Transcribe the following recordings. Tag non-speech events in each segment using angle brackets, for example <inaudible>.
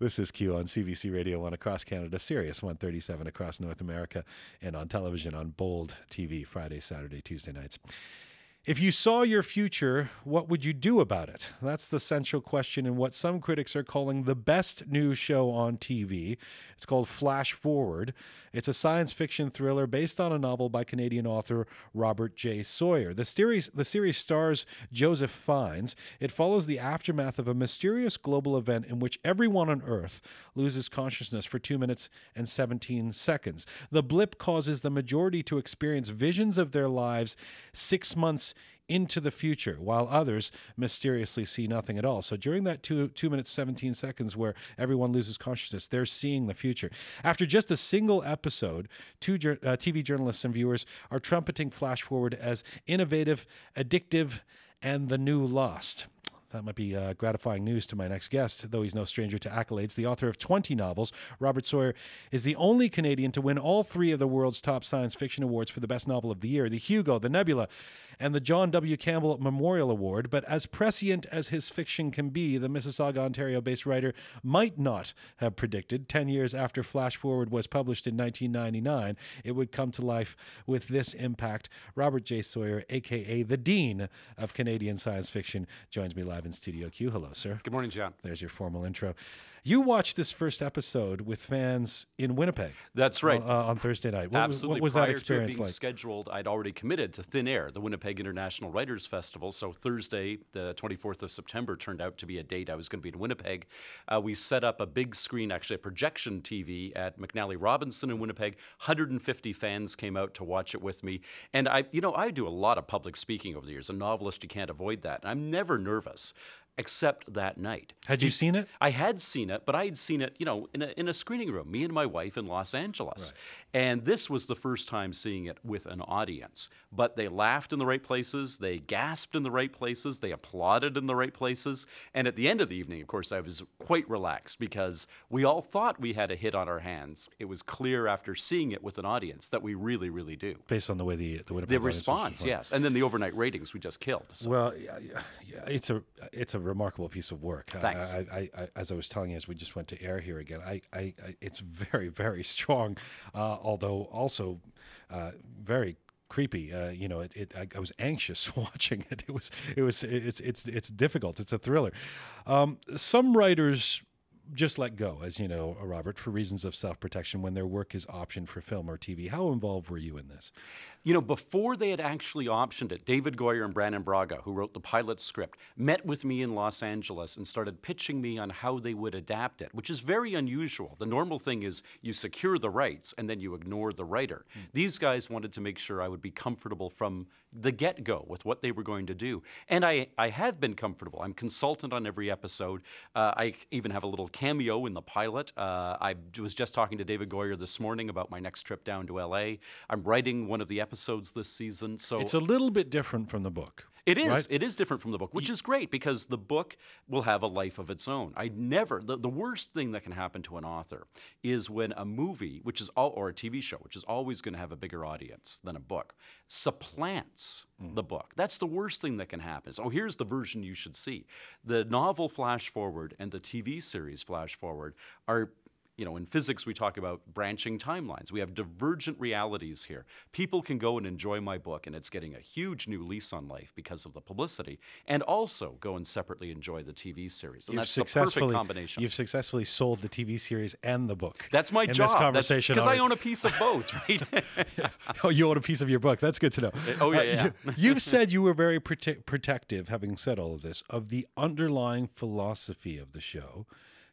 This is Q on CBC Radio 1 across Canada, Sirius 137 across North America, and on television on Bold TV Friday, Saturday, Tuesday nights. If you saw your future, what would you do about it? That's the central question in what some critics are calling the best new show on TV. It's called Flash Forward. It's a science fiction thriller based on a novel by Canadian author Robert J. Sawyer. The series, the series stars Joseph Fiennes. It follows the aftermath of a mysterious global event in which everyone on Earth loses consciousness for 2 minutes and 17 seconds. The blip causes the majority to experience visions of their lives 6 months into the future, while others mysteriously see nothing at all. So during that two, two minutes, 17 seconds where everyone loses consciousness, they're seeing the future. After just a single episode, two uh, TV journalists and viewers are trumpeting Flash Forward as innovative, addictive, and the new Lost. That might be uh, gratifying news to my next guest, though he's no stranger to accolades. The author of 20 novels, Robert Sawyer is the only Canadian to win all three of the world's top science fiction awards for the best novel of the year the Hugo, the Nebula, and the Jian W. Campbell Memorial Award. But as prescient as his fiction can be, the Mississauga, Ontario based writer might not have predicted 10 years after Flash Forward was published in 1999, it would come to life with this impact. Robert J. Sawyer, aka the Dean of Canadian science fiction, joins me live in Studio Q. Hello, sir. Good morning, John. There's your formal intro. You watched this first episode with fans in Winnipeg. That's right. Uh, on Thursday night. What Absolutely. Was, what was Prior that experience to being like? scheduled, I'd already committed to Thin Air, the Winnipeg International Writers Festival. So Thursday, the 24th of September, turned out to be a date I was going to be in Winnipeg. Uh, we set up a big screen, actually a projection TV at McNally Robinson in Winnipeg. 150 fans came out to watch it with me. And I, you know, I do a lot of public speaking over the years. A novelist, you can't avoid that. I'm never nervous except that night. Had you seen it? I had seen it, but I had seen it, you know, in a, in a screening room, me and my wife in Los Angeles. Right. And this was the first time seeing it with an audience. But they laughed in the right places, they gasped in the right places, they applauded in the right places. And at the end of the evening, of course, I was quite relaxed because we all thought we had a hit on our hands. It was clear after seeing it with an audience that we really, really do. Based on the way the the, the response, yes, and then the overnight ratings we just killed. So. Well, yeah, yeah, it's a it's a remarkable piece of work. Thanks. I, I, I, as I was telling you, as we just went to air here again, I, I, it's very, very strong, uh, although also uh, very creepy. Uh, you know, it, it I, I, was anxious <laughs> watching it. It was, it was, it's, it's, it's difficult. It's a thriller. Um, some writers just let go, as you know, Robert, for reasons of self protection when their work is optioned for film or TV. How involved were you in this? You know, before they had actually optioned it, David Goyer and Brannon Braga, who wrote the pilot script, met with me in Los Angeles and started pitching me on how they would adapt it, which is very unusual. The normal thing is you secure the rights and then you ignore the writer. Mm. These guys wanted to make sure I would be comfortable from the get go with what they were going to do. And I, I have been comfortable. I'm consultant on every episode. Uh, I even have a little cameo in the pilot. Uh, I was just talking to David Goyer this morning about my next trip down to LA. I'm writing one of the episodes this season. So it's a little bit different from the book. It is. Right? It is different from the book, which is great because the book will have a life of its own. I never the, the worst thing that can happen to an author is when a movie, which is all or a TV show, which is always going to have a bigger audience than a book, supplants mm. the book. That's the worst thing that can happen. So, oh, here's the version you should see. The novel Flash Forward and the TV series Flash Forward are you know, in physics, we talk about branching timelines. We have divergent realities here. People can go and enjoy my book, and it's getting a huge new lease on life because of the publicity, and also go and separately enjoy the TV series. And you've that's the perfect combination. You've successfully sold the TV series and the book. That's my in job. This conversation because I own a piece of both, <laughs> right? <laughs> oh, you own a piece of your book. That's good to know. Oh yeah, uh, yeah. you, have <laughs> said you were very prote- protective, having said all of this, of the underlying philosophy of the show.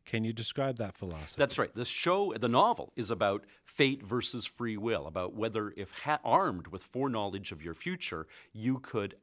Can you describe that philosophy? That's right. The show, the novel, is about fate versus free will, about whether, if ha- armed with foreknowledge of your future, you could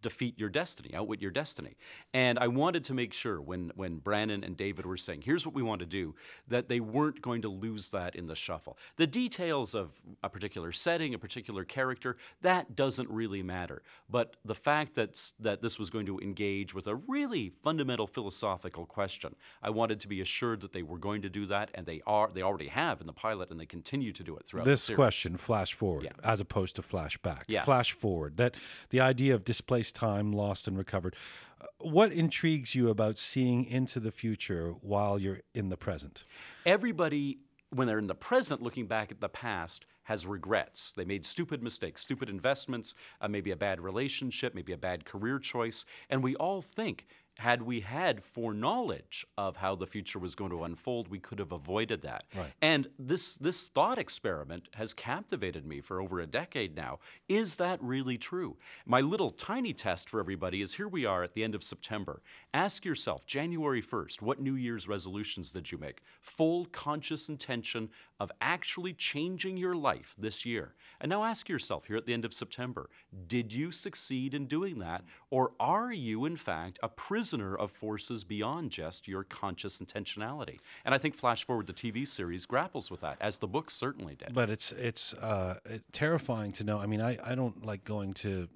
defeat your destiny, outwit your destiny. And I wanted to make sure when, when Brannon and David were saying, here's what we want to do, that they weren't going to lose that in the shuffle. The details of a particular setting, a particular character, that doesn't really matter. But the fact that, that this was going to engage with a really fundamental philosophical question, I wanted to be assured that they were going to do that, and they are. They already have in the pilot, and they continue to do it throughout this question, flash forward, yeah. as opposed to flash back. Yes. Flash forward, that the idea of displacing Time, Lost and Recovered. Uh, What intrigues you about seeing into the future while you're in the present? Everybody, when they're in the present, looking back at the past, has regrets. They made stupid mistakes, stupid investments, uh, maybe a bad relationship, maybe a bad career choice. And we all think, had we had foreknowledge of how the future was going to unfold, we could have avoided that. Right. And this this thought experiment has captivated me for over a decade now. Is that really true? My little tiny test for everybody is here we are at the end of September. Ask yourself, January 1st, what New Year's resolutions did you make? Full conscious intention of actually changing your life this year. And now ask yourself here at the end of September, did you succeed in doing that or are you in fact a prisoner of forces beyond just your conscious intentionality? And I think Flash Forward the TV series grapples with that as the book certainly did. But it's it's uh, terrifying to know. I mean, I, I don't like going to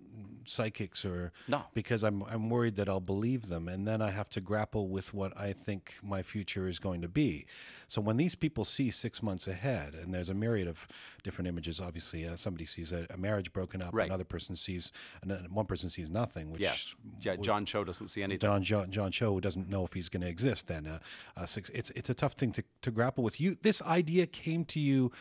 psychics or No. because I'm I'm worried that I'll believe them, and then I have to grapple with what I think my future is going to be. So when these people see six months ahead, and there's a myriad of different images. Obviously, uh, somebody sees a, a marriage broken up, Right. another person sees, and one person sees nothing. Which yes. Yeah, John Cho doesn't see anything. John John, John Cho doesn't know if he's going to exist. Then uh, uh, six, it's it's a tough thing to, to grapple with. You this idea came to you,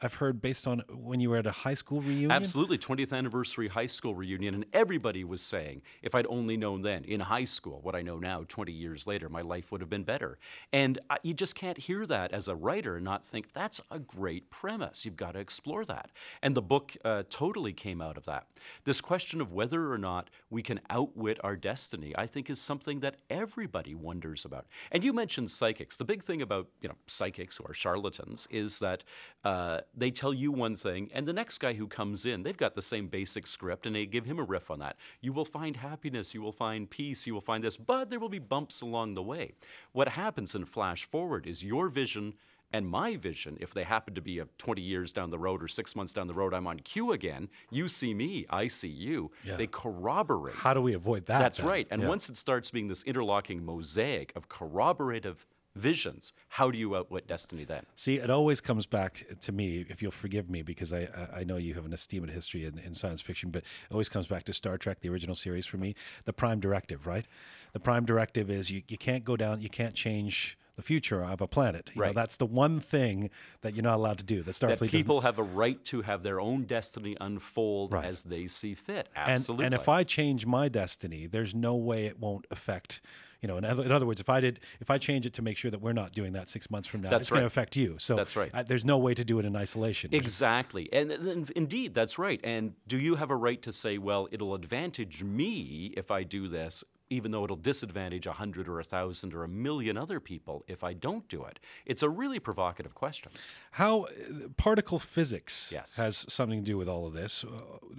I've heard based on when you were at a high school reunion. Absolutely, 20th anniversary high school reunion, and everybody was saying, if I'd only known then in high school what I know now, 20 years later, my life would have been better. And I, you just can't hear that as a writer and not think that's a great premise. You've got to explore that. And the book uh, totally came out of that. This question of whether or not we can outwit our destiny, I think, is something that everybody wonders about. And you mentioned psychics. The big thing about you know psychics are charlatans is that uh, they tell you one thing, and the next guy who comes in, they've got the same basic script, and they give him a riff on that. You will find happiness, you will find peace, you will find this, but there will be bumps along the way. What happens in Flash Forward is your vision and my vision, if they happen to be a 20 years down the road or six months down the road, I'm on cue again. You see me, I see you. Yeah. They corroborate. How do we avoid that? That's then? right. And Yeah. once it starts being this interlocking mosaic of corroborative visions, how do you outwit destiny then? See, it always comes back to me, if you'll forgive me, because I, I- know you have an esteemed history in, in science fiction, but it always comes back to Star Trek, the original series for me. The Prime Directive, right? The Prime Directive is you, you can't go down, you can't change the future of a planet. You know, Right. that's the one thing that you're not allowed to do. That Starfleet That people have a right to have their own destiny unfold Right. as they see fit. and, Absolutely. and if I change my destiny, there's no way it won't affect. You know, in other, in other words, if I did, if I change it to make sure that we're not doing that six months from now, That's it's going to affect you. So That's right. I, there's no way to do it in isolation. Exactly. And, and indeed, that's right. And do you have a right to say, well, it'll advantage me if I do this, even though it'll disadvantage a 100 or a 1,000 or a million other people if I don't do it? It's a really provocative question. How uh, particle physics Yes. has something to do with all of this. Uh,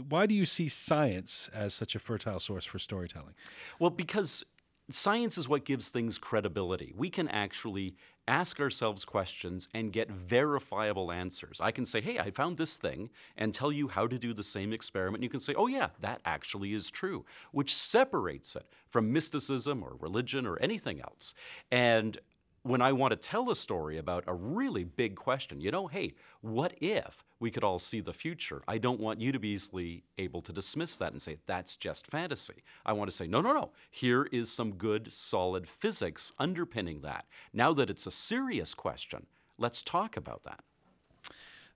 Why do you see science as such a fertile source for storytelling? Well, because science is what gives things credibility. We can actually ask ourselves questions and get verifiable answers. I can say, hey, I found this thing, and tell you how to do the same experiment. And you can say, oh, yeah, that actually is true, which separates it from mysticism or religion or anything else. And when I want to tell a story about a really big question, you know, hey, what if we could all see the future? I don't want you to be easily able to dismiss that and say, that's just fantasy. I want to say, no, no, no. Here is some good, solid physics underpinning that. Now that it's a serious question, let's talk about that.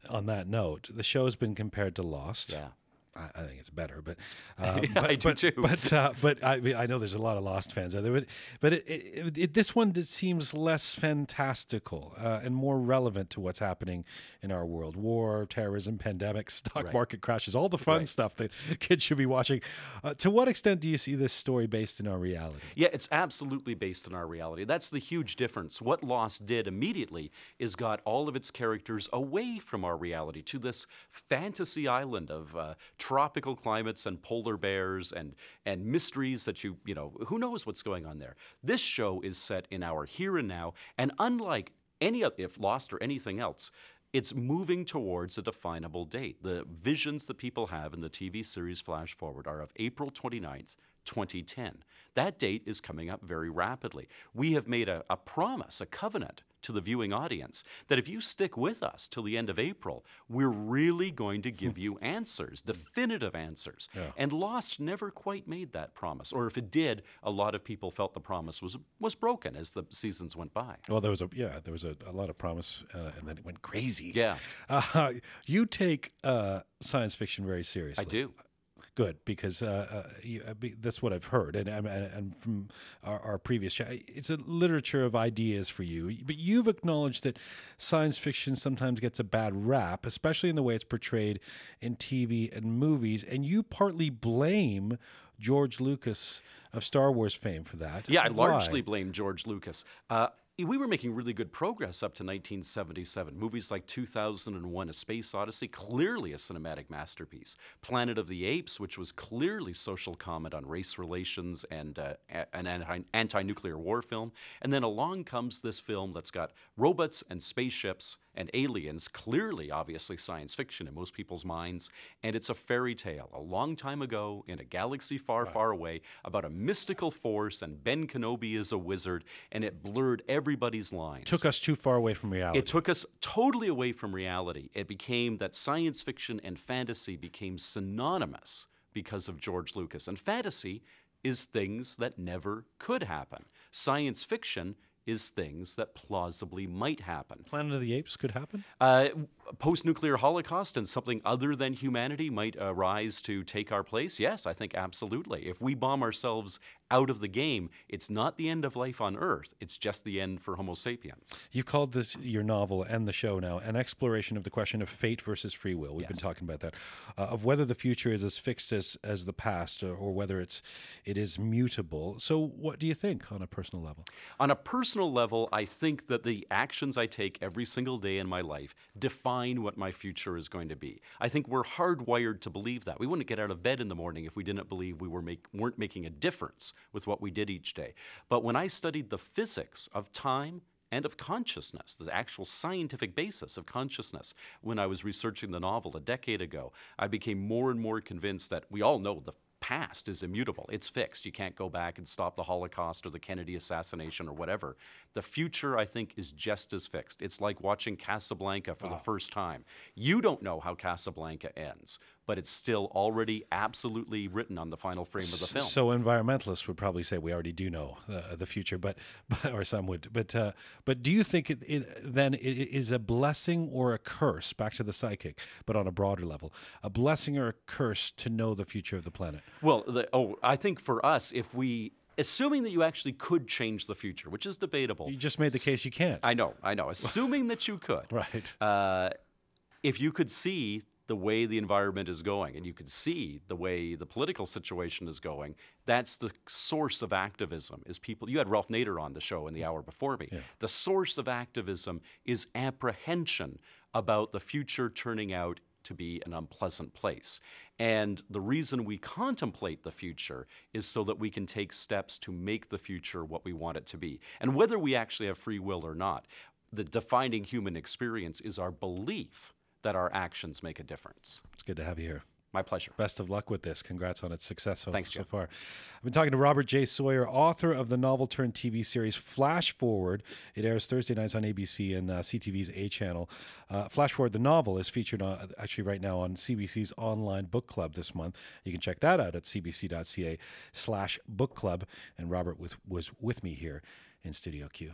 On that note, the show's been compared to Lost. Yeah. I, I think it's better, but uh, <laughs> Yeah, but, I do but, too. But uh, but I I know there's a lot of Lost fans out there, but but it, it, it, this one seems less fantastical uh, and more relevant to what's happening in our world: war, terrorism, pandemics, <laughs> stock Right. market crashes, all the fun Right. stuff that <laughs> kids should be watching. Uh, to what extent do you see this story based in our reality? Yeah, it's absolutely based in our reality. That's the huge difference. What Lost did immediately is got all of its characters away from our reality to this fantasy island of uh, tropical climates and polar bears and and mysteries that you you know who knows what's going on there. This show is set in our here and now, and unlike any of if Lost or anything else. It's moving towards a definable date. The visions that people have in the TV series Flash Forward are of April 29th, 2010. That date is coming up very rapidly. We have made a, a promise, a covenant to the viewing audience that if you stick with us till the end of April, we're really going to give you answers, definitive answers. And Lost never quite made that promise. Or if it did, a lot of people felt the promise was was broken as the seasons went by. Well, there was a yeah, there was a, a lot of promise, uh, and then it went crazy. Yeah. <laughs> Uh, you take uh, science fiction very seriously. I do. Good, because uh, uh, you, uh, be, that's what I've heard, and and, and from our, our previous chat, it's a literature of ideas for you. But you've acknowledged that science fiction sometimes gets a bad rap, especially in the way it's portrayed in TV and movies, and you partly blame George Lucas of Star Wars fame for that. Yeah, I Why? largely blame George Lucas. Uh, we were making really good progress up to 1977. Movies like 2001 A Space Odyssey, clearly a cinematic masterpiece. Planet of the Apes, which was clearly social comment on race relations and uh, an anti- anti-nuclear war film. And then along comes this film that's got robots and spaceships and aliens, clearly, obviously, science fiction in most people's minds. And it's a fairy tale a long time ago in a galaxy far, far away about a mystical force, and Ben Kenobi is a wizard, and it blurred everybody's lines. took us too far away from reality. It took us totally away from reality. It became that science fiction and fantasy became synonymous because of George Lucas. And fantasy is things that never could happen. Science fiction is things that plausibly might happen. Planet of the Apes could happen. Uh, Post nuclear holocaust and something other than humanity might arise to take our place? Yes, I think absolutely. If we bomb ourselves out of the game, it's not the end of life on Earth, it's just the end for Homo sapiens. You called this your novel and the show now an exploration of the question of fate versus free will. We've been talking about that, uh, of whether the future is as fixed as, as the past, or, or whether it's it is mutable. So, what do you think on a personal level? On a personal level, I think that the actions I take every single day in my life define what my future is going to be. I think we're hardwired to believe that. We wouldn't get out of bed in the morning if we didn't believe we were make, weren't making a difference with what we did each day. But when I studied the physics of time and of consciousness, the actual scientific basis of consciousness, when I was researching the novel a decade ago, I became more and more convinced that we all know the past is immutable. It's fixed. You can't go back and stop the Holocaust or the Kennedy assassination or whatever. The future, I think, is just as fixed. It's like watching Casablanca for the ah. first time. You don't know how Casablanca ends, but it's still already absolutely written on the final frame of the film. So, environmentalists would probably say we already do know uh, the future, but, <laughs> but or some would. But uh, but do you think it, it then it is a blessing or a curse? Back to the psychic, but on a broader level, a blessing or a curse to know the future of the planet. Well, the, oh, I think for us, if we, assuming that you actually could change the future, which is debatable. You just made the case you can't. I know, I know. Assuming that you could, <laughs> right. uh, if you could see the way the environment is going and you can see the way the political situation is going, that's the source of activism is people you had Ralph Nader on the show in the hour before me. The source of activism is apprehension about the future turning out to be an unpleasant place. And the reason we contemplate the future is so that we can take steps to make the future what we want it to be. And whether we actually have free will or not, the defining human experience is our belief that our actions make a difference. It's good to have you here. My pleasure. Best of luck with this. Congrats on its success so, Thanks, so Jeff. far. I've been talking to Robert J. Sawyer, author of the novel turned TV series Flash Forward. It airs Thursday nights on ABC and uh, CTV's A channel. Uh, Flash Forward, the novel, is featured on, actually right now on CBC's online book club this month. You can check that out at cbc.ca slash book club. And Robert with, was with me here in Studio Q.